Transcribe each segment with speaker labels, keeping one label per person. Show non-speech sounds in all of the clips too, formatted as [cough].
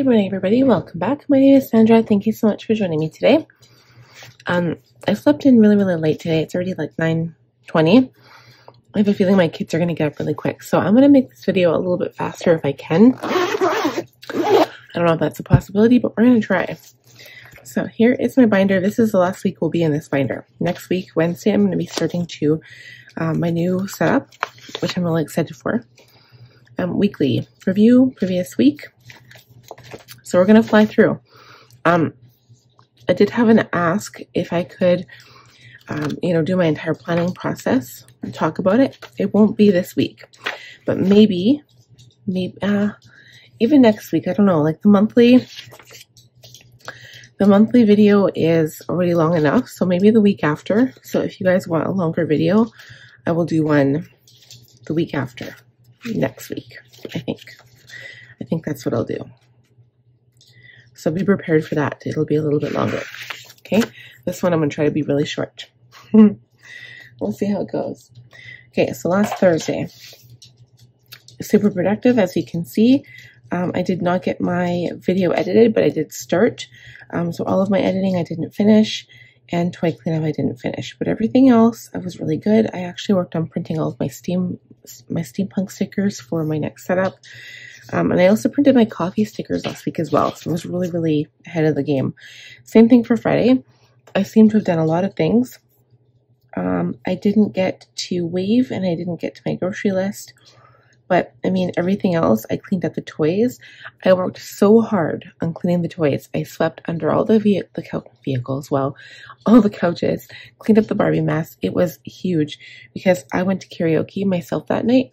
Speaker 1: Good morning, everybody. Welcome back. My name is Sandra. Thank you so much for joining me today. Um, I slept in really, really late today. It's already like 9.20. I have a feeling my kids are going to get up really quick. So I'm going to make this video a little bit faster if I can. I don't know if that's a possibility, but we're going to try. So here is my binder. This is the last week we'll be in this binder. Next week, Wednesday, I'm going to be starting to um, my new setup, which I'm really excited for. Um, weekly review, previous week. So we're going to fly through. Um, I did have an ask if I could, um, you know, do my entire planning process and talk about it. It won't be this week, but maybe, maybe, uh, even next week. I don't know, like the monthly the monthly video is already long enough, so maybe the week after. So if you guys want a longer video, I will do one the week after, next week, I think. I think that's what I'll do. So be prepared for that. It'll be a little bit longer. Okay, this one I'm going to try to be really short. [laughs] we'll see how it goes. Okay, so last Thursday, super productive as you can see. Um, I did not get my video edited, but I did start. Um, so all of my editing I didn't finish, and toy cleanup I didn't finish. But everything else I was really good. I actually worked on printing all of my steam my steampunk stickers for my next setup. Um, and I also printed my coffee stickers last week as well. So I was really, really ahead of the game. Same thing for Friday. I seem to have done a lot of things. Um, I didn't get to wave and I didn't get to my grocery list but I mean, everything else, I cleaned up the toys. I worked so hard on cleaning the toys. I swept under all the, ve- the vehicles, well, [laughs] all the couches, cleaned up the Barbie mess. It was huge because I went to karaoke myself that night.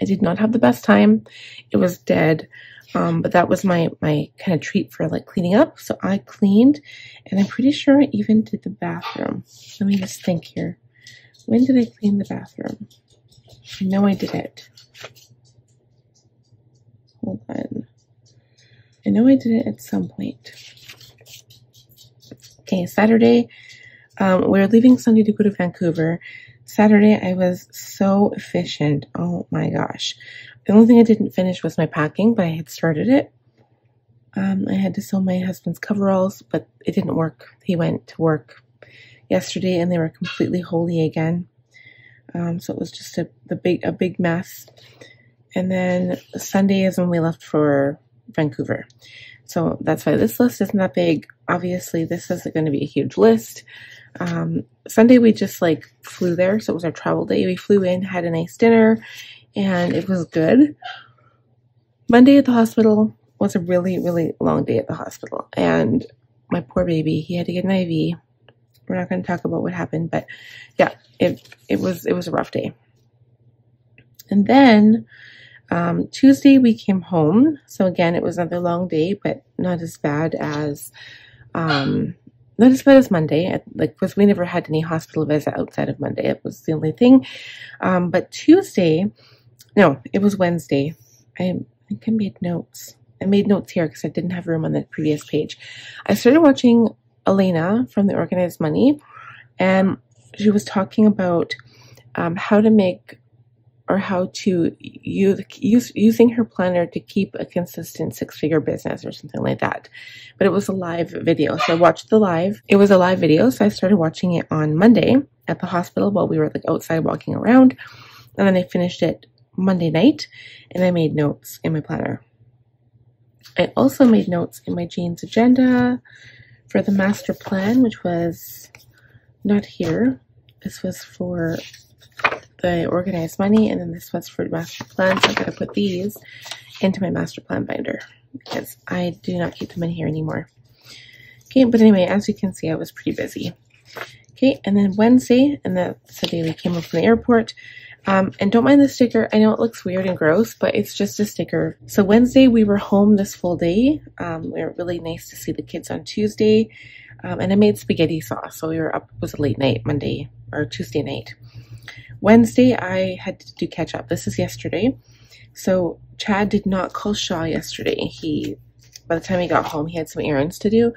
Speaker 1: I did not have the best time. It was dead. Um, but that was my, my kind of treat for like cleaning up. So I cleaned and I'm pretty sure I even did the bathroom. Let me just think here. When did I clean the bathroom? I know I did it. Hold on. I know I did it at some point. Okay, Saturday, um, we are leaving Sunday to go to Vancouver. Saturday, I was so efficient. Oh my gosh. The only thing I didn't finish was my packing, but I had started it. Um, I had to sew my husband's coveralls, but it didn't work. He went to work yesterday and they were completely holy again. Um, so it was just a, a big a big mess. And then Sunday is when we left for Vancouver. So that's why this list isn't that big. Obviously, this isn't going to be a huge list. Um, Sunday we just like flew there, so it was our travel day. We flew in, had a nice dinner, and it was good. Monday at the hospital was a really, really long day at the hospital, and my poor baby, he had to get an IV. We're not going to talk about what happened, but yeah, it it was it was a rough day. And then um, Tuesday we came home. So again, it was another long day, but not as bad as um, not as bad Monday. Like, because we never had any hospital visit outside of Monday. It was the only thing. Um, but Tuesday, no, it was Wednesday. I, I think I made notes. I made notes here because I didn't have room on the previous page. I started watching Elena from the Organized Money, and she was talking about um, how to make or how to use, use using her planner to keep a consistent six-figure business or something like that. But it was a live video, so I watched the live. It was a live video, so I started watching it on Monday at the hospital while we were like outside walking around, and then I finished it Monday night, and I made notes in my planner. I also made notes in my Jane's Agenda for the master plan, which was not here. This was for the organized money, and then this was for master plan. So I'm going to put these into my master plan binder because I do not keep them in here anymore. Okay, but anyway, as you can see, I was pretty busy. Okay, and then Wednesday, and that's the day we came up from the airport. Um, and don't mind the sticker. I know it looks weird and gross, but it's just a sticker. So Wednesday, we were home this full day. Um, we were really nice to see the kids on Tuesday. Um, and I made spaghetti sauce. So we were up, it was a late night, Monday or Tuesday night. Wednesday, I had to do catch up. This is yesterday. So Chad did not call Shaw yesterday. He, by the time he got home, he had some errands to do.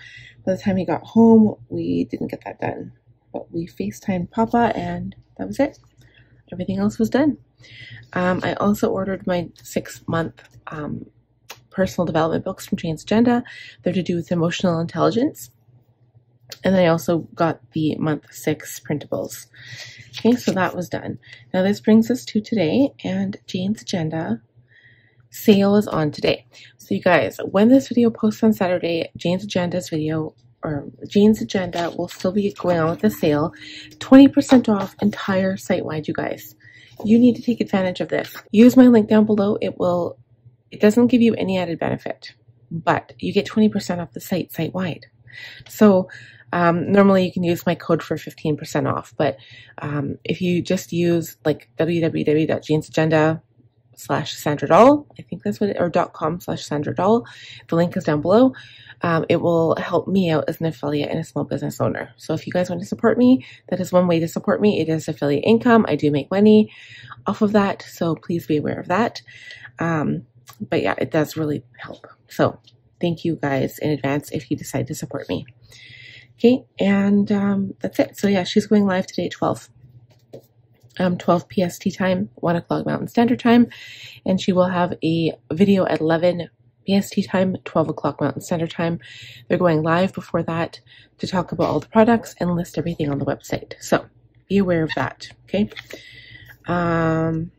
Speaker 1: By the time he got home, we didn't get that done. But we FaceTimed Papa and that was it. Everything else was done. Um, I also ordered my six month um, personal development books from Jane's Agenda. They're to do with emotional intelligence. And then I also got the month six printables. Okay, so that was done. Now this brings us to today and Jane's Agenda sale is on today. So you guys, when this video posts on Saturday, Jane's Agenda's video or Jane's Agenda will still be going on with the sale. 20% off entire site-wide, you guys. You need to take advantage of this. Use my link down below. It will, it doesn't give you any added benefit, but you get 20% off the site site-wide. So um, normally you can use my code for 15% off, but um, if you just use like www.janesagenda slash Sandra Dahl, I think that's what it, or dot com slash Sandra Dahl, the link is down below. Um, it will help me out as an affiliate and a small business owner. So if you guys want to support me, that is one way to support me. It is affiliate income. I do make money off of that, so please be aware of that. Um, but yeah, it does really help. So thank you guys in advance if you decide to support me. Okay, and um, that's it. So yeah, she's going live today at 12. Um, 12 PST time, 1 o'clock Mountain Standard Time, and she will have a video at 11 PST time, 12 o'clock Mountain Standard Time. They're going live before that to talk about all the products and list everything on the website. So be aware of that, okay? Um,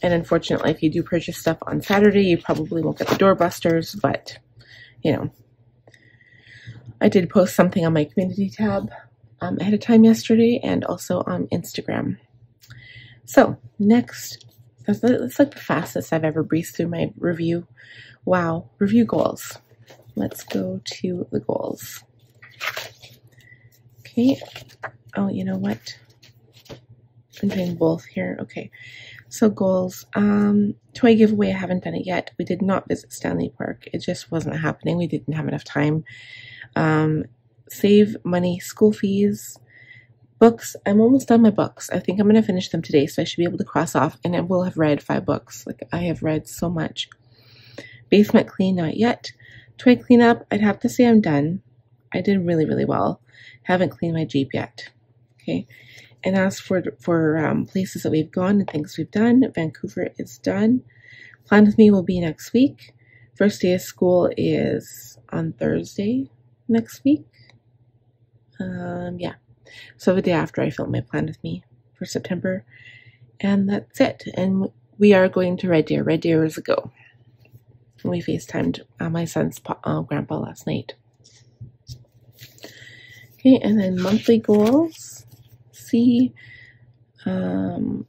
Speaker 1: and unfortunately, if you do purchase stuff on Saturday, you probably won't get the doorbusters, but, you know, I did post something on my community tab um, ahead of time yesterday and also on Instagram. So, next, that's, that's like the fastest I've ever breezed through my review. Wow, review goals. Let's go to the goals. Okay. Oh, you know what? I'm doing both here. Okay. So goals. Um, toy giveaway. I haven't done it yet. We did not visit Stanley Park. It just wasn't happening. We didn't have enough time. Um, save money, school fees, books. I'm almost done my books. I think I'm going to finish them today, so I should be able to cross off, and I will have read five books. Like, I have read so much. Basement clean, not yet. Toy cleanup, I'd have to say I'm done. I did really, really well. Haven't cleaned my Jeep yet. Okay. And as for for um, places that we've gone and things we've done, Vancouver is done. Plan with me will be next week. First day of school is on Thursday next week. Um, yeah. So the day after I film my plan with me for September. And that's it. And we are going to Red Deer. Red Deer is a go. We FaceTimed uh, my son's uh, grandpa last night. Okay, and then monthly goals. See, um,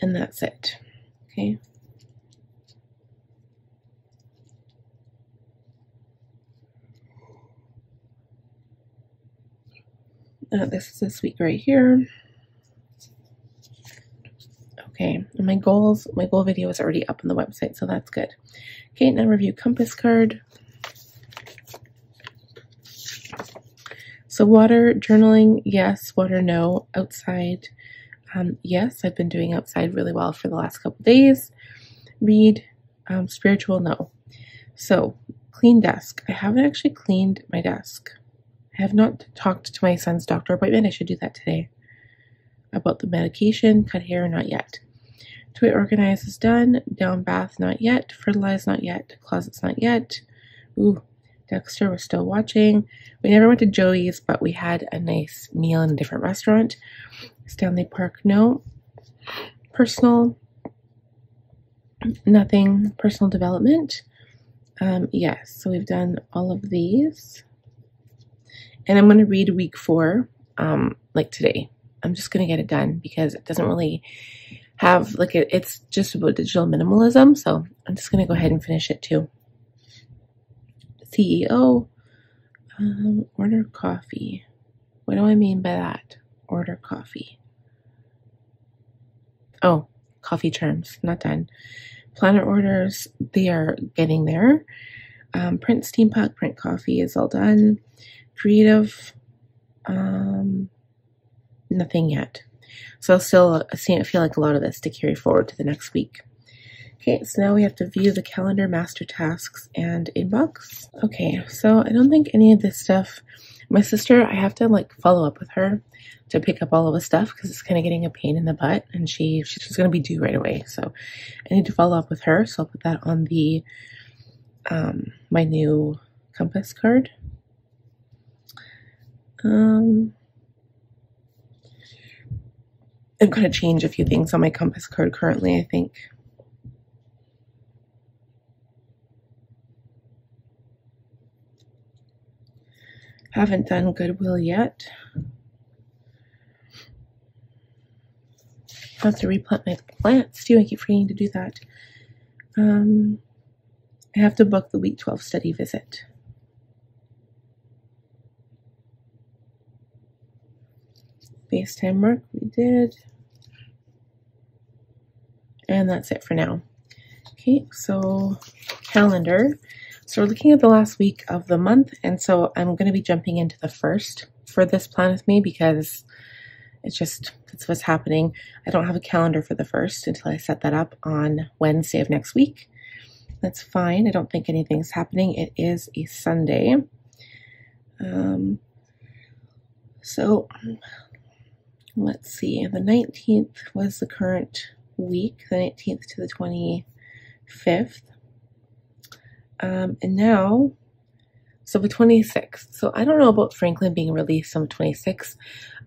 Speaker 1: and that's it. Okay. Uh, this is this week right here. Okay, and my goals, my goal video is already up on the website, so that's good. Okay, now review compass card. So water, journaling, yes. Water, no. Outside, um, yes. I've been doing outside really well for the last couple days. Read, um, spiritual, no. So, clean desk. I haven't actually cleaned my desk. I have not talked to my son's doctor appointment. I should do that today. About the medication, cut hair, not yet. Toy organize is done. Down bath, not yet. Fertilize, not yet. Closets, not yet. Ooh, Dexter, we're still watching. We never went to Joey's, but we had a nice meal in a different restaurant. Stanley Park, no. Personal, nothing. Personal development, um, yes. So we've done all of these. And I'm going to read week four, um, like today. I'm just going to get it done because it doesn't really have, like, it, it's just about digital minimalism. So I'm just going to go ahead and finish it too. CEO, um, order coffee. What do I mean by that? Order coffee. Oh, coffee terms, not done. Planner orders, they are getting there. Um, print steam pack, print coffee is all done creative, um, nothing yet. So I'll still I feel like a lot of this to carry forward to the next week. Okay, so now we have to view the calendar, master tasks, and inbox. Okay, so I don't think any of this stuff, my sister, I have to like follow up with her to pick up all of the stuff because it's kind of getting a pain in the butt and she she's going to be due right away. So I need to follow up with her. So I'll put that on the, um, my new compass card. Um, I'm going to change a few things on my compass card currently, I think. Haven't done Goodwill yet. Have to replant my plants too. I keep forgetting to do that. Um, I have to book the week 12 study visit. FaceTime work we did. And that's it for now. Okay, so calendar. So we're looking at the last week of the month, and so I'm going to be jumping into the first for this plan with me because it's just that's what's happening. I don't have a calendar for the first until I set that up on Wednesday of next week. That's fine. I don't think anything's happening. It is a Sunday. Um, so let's see. The 19th was the current week, the 19th to the 25th. Um, and now, so the 26th. So I don't know about Franklin being released on the 26th.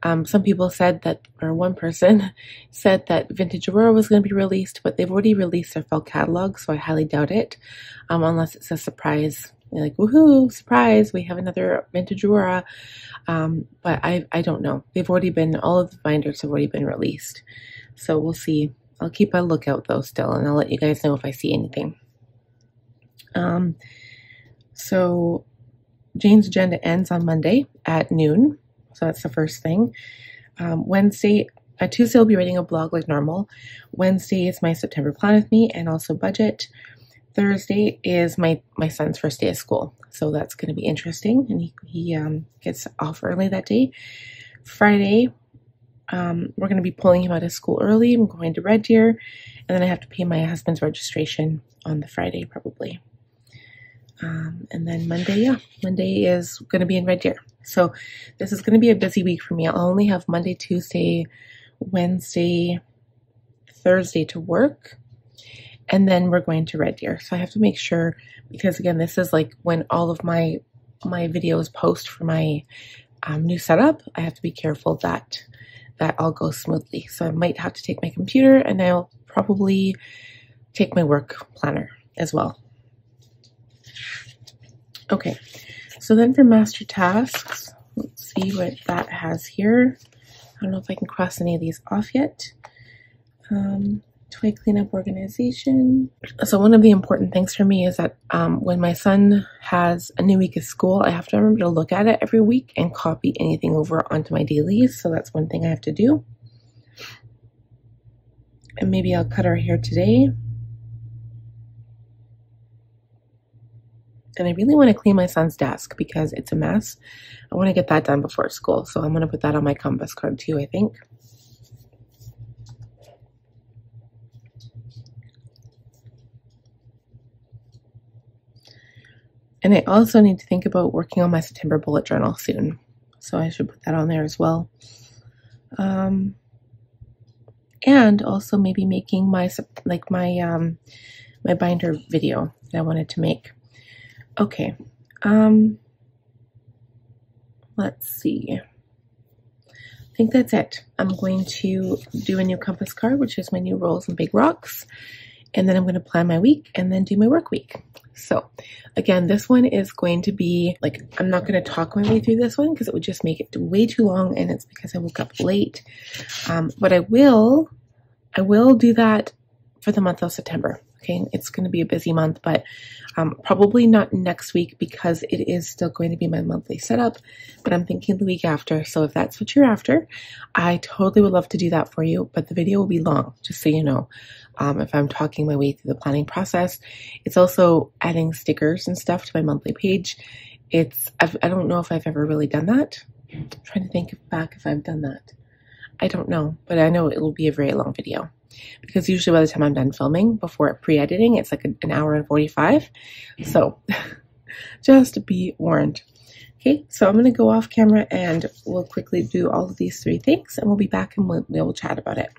Speaker 1: Um, some people said that, or one person [laughs] said that Vintage Aurora was going to be released, but they've already released their fall catalog, so I highly doubt it, um, unless it's a surprise. They're like, woohoo, surprise, we have another Vintage Aurora. Um, but I, I don't know. They've already been, all of the binders have already been released. So we'll see. I'll keep a lookout though still, and I'll let you guys know if I see anything. Um, so Jane's agenda ends on Monday at noon. So that's the first thing. Um, Wednesday, uh, Tuesday, I'll be writing a blog like normal. Wednesday is my September plan with me and also budget. Thursday is my, my son's first day of school. So that's going to be interesting. And he, he um, gets off early that day. Friday, um, we're going to be pulling him out of school early. I'm going to Red Deer. And then I have to pay my husband's registration on the Friday, probably. Um, and then Monday, yeah, Monday is going to be in Red Deer. So this is going to be a busy week for me. I'll only have Monday, Tuesday, Wednesday, Thursday to work. And then we're going to Red Deer. So I have to make sure, because again, this is like when all of my my videos post for my um, new setup, I have to be careful that that all goes smoothly. So I might have to take my computer and I'll probably take my work planner as well. Okay, so then for master tasks, let's see what that has here. I don't know if I can cross any of these off yet. Um, toy cleanup organization. So one of the important things for me is that um, when my son has a new week of school, I have to remember to look at it every week and copy anything over onto my dailies. So that's one thing I have to do. And maybe I'll cut our hair today. And I really want to clean my son's desk because it's a mess. I want to get that done before school. So I'm going to put that on my compass card too, I think. And I also need to think about working on my September bullet journal soon. So I should put that on there as well. Um, and also maybe making my like my um, my binder video that I wanted to make. Okay. Um, let's see. I think that's it. I'm going to do a new compass card, which is my new roles and big rocks. And then I'm going to plan my week and then do my work week. So again, this one is going to be like, I'm not going to talk my way through this one because it would just make it way too long. And it's because I woke up late. Um, but I will, I will do that for the month of September. Okay, it's going to be a busy month, but um, probably not next week because it is still going to be my monthly setup, but I'm thinking the week after. So if that's what you're after, I totally would love to do that for you, but the video will be long, just so you know. Um, if I'm talking my way through the planning process, it's also adding stickers and stuff to my monthly page. It's, I've, I do not know if I've ever really done that. I'm trying to think back if I've done that. I don't know, but I know it will be a very long video because usually by the time I'm done filming before pre-editing, it's like an hour and 45. So [laughs] just be warned. Okay, so I'm going to go off camera and we'll quickly do all of these three things and we'll be back and we'll, we'll chat about it.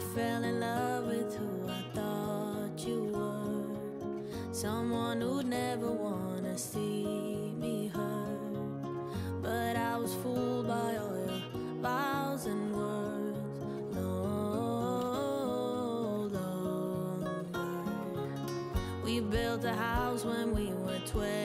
Speaker 2: fell in love with who I thought you were. Someone who'd never wanna see me hurt. But I was fooled by all your vows and words. No longer. We built a house when we were 12.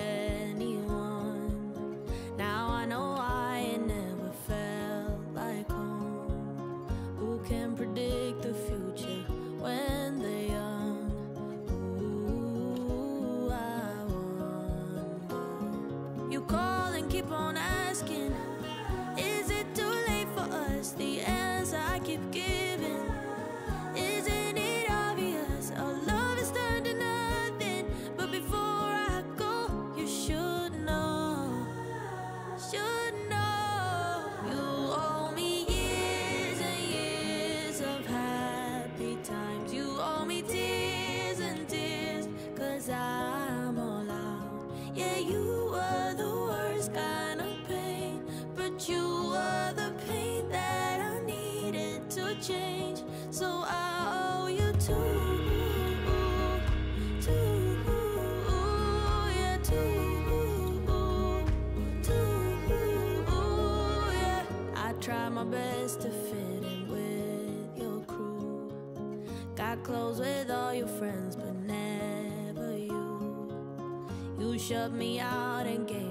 Speaker 2: Close with your crew. Got close with all your friends, but never you.
Speaker 1: You shut me out and gave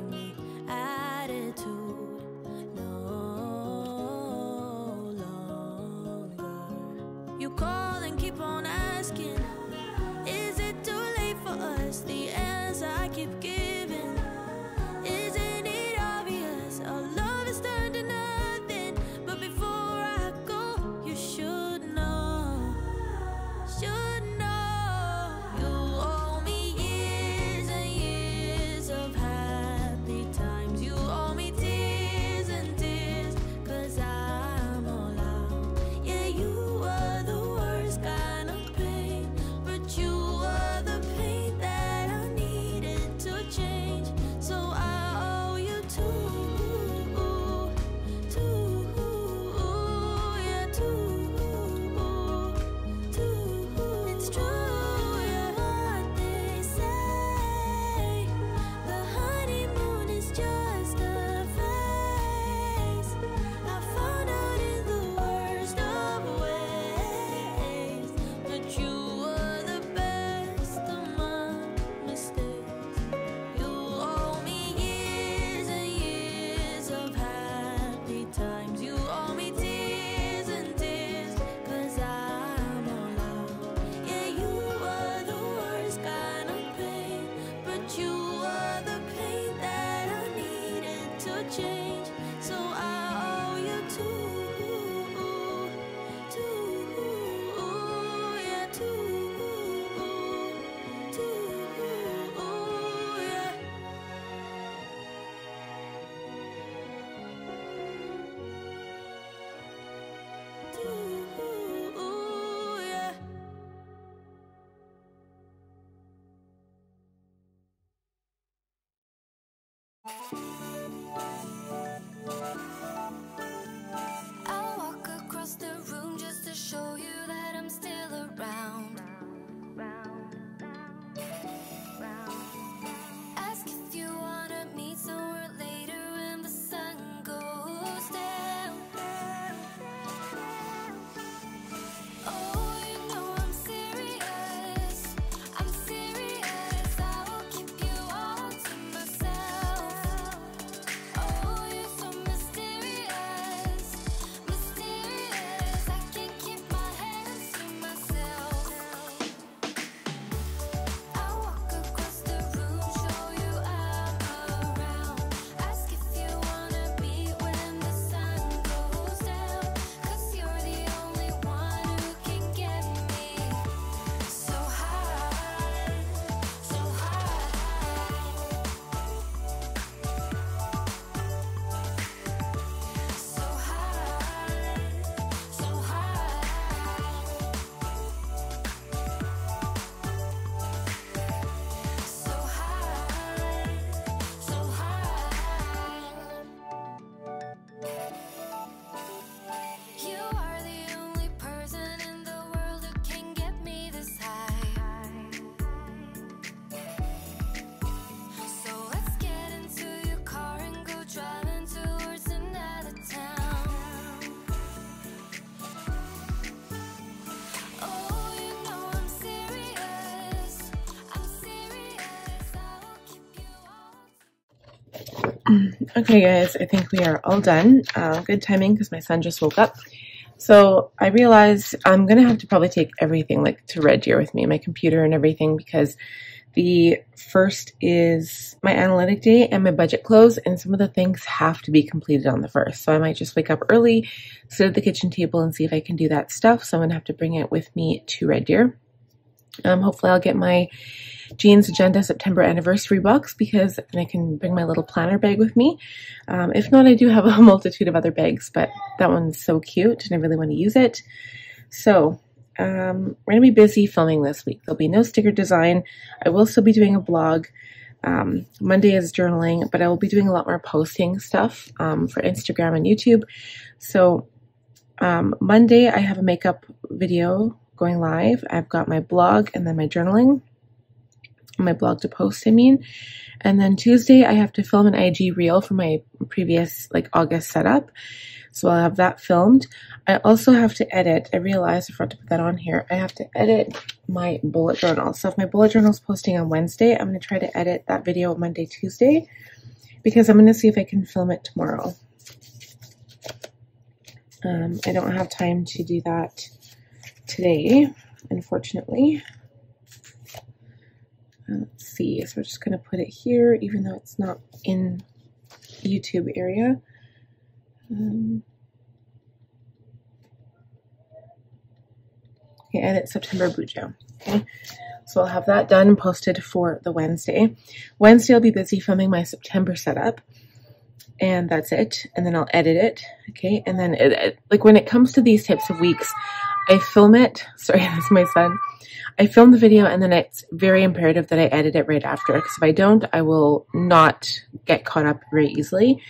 Speaker 1: Okay, guys, I think we are all done. Uh, good timing because my son just woke up. So I realized I'm gonna have to probably take everything like to Red Deer with me, my computer and everything, because the first is my analytic day and my budget close, and some of the things have to be completed on the first. So I might just wake up early, sit at the kitchen table, and see if I can do that stuff. So I'm gonna have to bring it with me to Red Deer. Um, hopefully, I'll get my Jane's Agenda September anniversary box because then I can bring my little planner bag with me. Um, if not, I do have a [laughs] multitude of other bags, but that one's so cute and I really want to use it. So um, we're going to be busy filming this week. There'll be no sticker design. I will still be doing a blog. Um, Monday is journaling, but I will be doing a lot more posting stuff um, for Instagram and YouTube. So um, Monday, I have a makeup video going live. I've got my blog and then my journaling my blog to post, I mean. And then Tuesday, I have to film an IG reel for my previous like August setup. So I'll have that filmed. I also have to edit. I realized I forgot to put that on here. I have to edit my bullet journal. So if my bullet journal is posting on Wednesday, I'm going to try to edit that video Monday, Tuesday, because I'm going to see if I can film it tomorrow. Um, I don't have time to do that today, unfortunately. Let's see, so we're just going to put it here, even though it's not in YouTube area. Um, okay, it's September Bujo. Okay, so I'll have that done and posted for the Wednesday. Wednesday I'll be busy filming my September setup, and that's it. And then I'll edit it. Okay, and then it, it, like when it comes to these types of weeks, I film it. [laughs] Sorry, that's my son. I film the video and then it's very imperative that I edit it right after because if I don't, I will not get caught up very easily.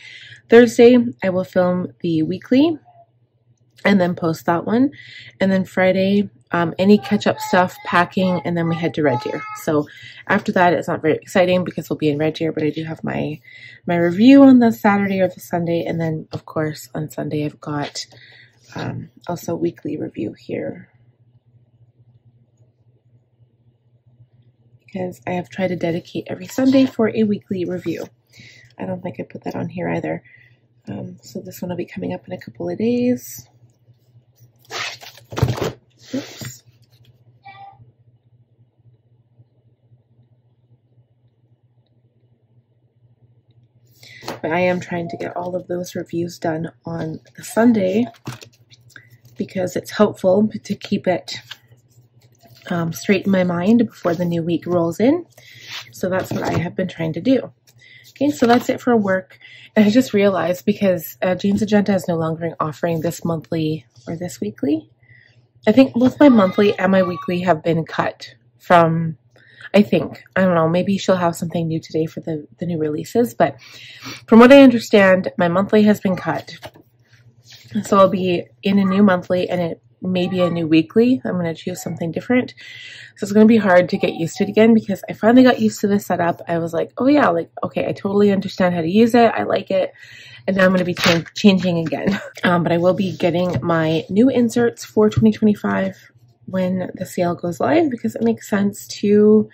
Speaker 1: Thursday, I will film the weekly and then post that one. And then Friday, um, any catch up stuff, packing, and then we head to Red Deer. So after that, it's not very exciting because we'll be in Red Deer, but I do have my my review on the Saturday or the Sunday, and then of course on Sunday I've got um, also weekly review here because I have tried to dedicate every Sunday for a weekly review. I don't think I put that on here either. Um, so this one will be coming up in a couple of days. Oops. But I am trying to get all of those reviews done on the Sunday because it's helpful to keep it um, straighten my mind before the new week rolls in. So that's what I have been trying to do. Okay, so that's it for work. And I just realized because uh, Agenda is no longer offering this monthly or this weekly. I think both my monthly and my weekly have been cut from, I think, I don't know, maybe she'll have something new today for the, the new releases. But from what I understand, my monthly has been cut. So I'll be in a new monthly and it may be a new weekly. I'm going to choose something different. So it's going to be hard to get used to it again because I finally got used to this setup. I was like, oh yeah, like, okay, I totally understand how to use it. I like it. And now I'm going to be ch changing again. [laughs] Um, but I will be getting my new inserts for 2025 when the sale goes live because it makes sense to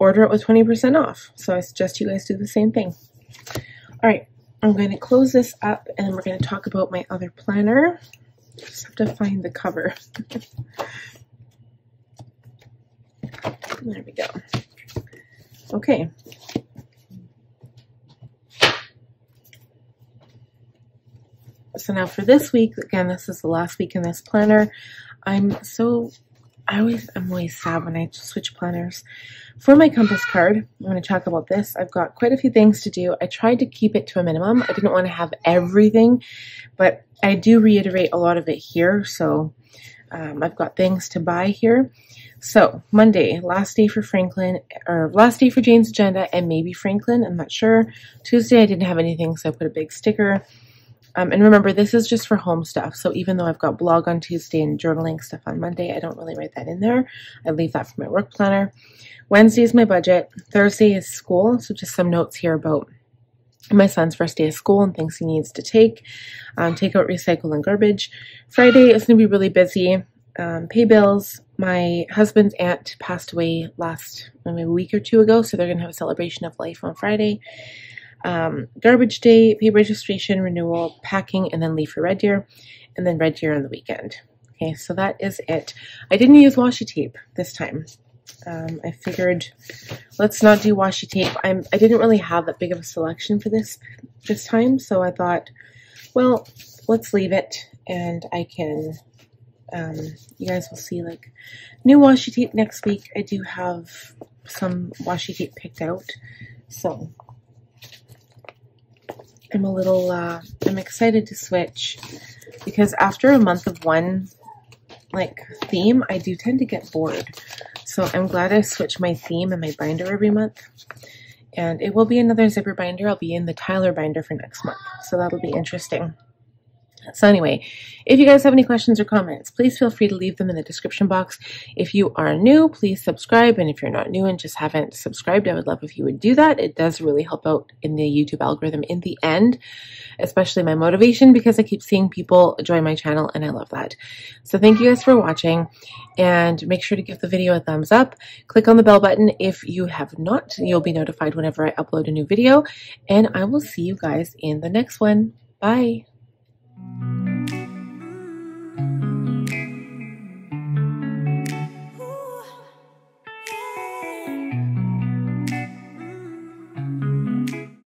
Speaker 1: order it with 20% off. So I suggest you guys do the same thing. All right, I'm going to close this up and we're going to talk about my other planner. Just have to find the cover. [laughs] there we go. Okay. So now for this week, again, this is the last week in this planner. I'm so, I always, I'm always sad when I switch planners. For my compass card, I'm going to talk about this. I've got quite a few things to do. I tried to keep it to a minimum. I didn't want to have everything, but I do reiterate a lot of it here. So um, I've got things to buy here. So Monday, last day for Franklin, or last day for Jane's Agenda and maybe Franklin, I'm not sure. Tuesday I didn't have anything, so I put a big sticker. Um, and remember, this is just for home stuff. So even though I've got blog on Tuesday and journaling stuff on Monday, I don't really write that in there. I leave that for my work planner. Wednesday is my budget. Thursday is school. So just some notes here about my son's first day of school and things he needs to take. Um, take out recycle and garbage. Friday is going to be really busy. Um, pay bills. My husband's aunt passed away last maybe a week or two ago, so they're going to have a celebration of life on Friday. Um, garbage day, pay registration, renewal, packing, and then leave for Red Deer, and then Red Deer on the weekend. Okay, so that is it. I didn't use washi tape this time. Um, I figured let's not do washi tape. I'm I didn't really have that big of a selection for this this time, so I thought, well, let's leave it, and I can. Um, you guys will see like new washi tape next week. I do have some washi tape picked out, so I'm a little. Uh, I'm excited to switch because after a month of one like theme, I do tend to get bored. So I'm glad I switch my theme and my binder every month. And it will be another zipper binder. I'll be in the Tyler binder for next month. So that'll be interesting. So anyway, if you guys have any questions or comments, please feel free to leave them in the description box. If you are new, please subscribe. And if you're not new and just haven't subscribed, I would love if you would do that. It does really help out in the YouTube algorithm in the end, especially my motivation because I keep seeing people join my channel and I love that. So thank you guys for watching and make sure to give the video a thumbs up. Click on the bell button if you have not. You'll be notified whenever I upload a new video and I will see you guys in the next one. Bye. Thank you.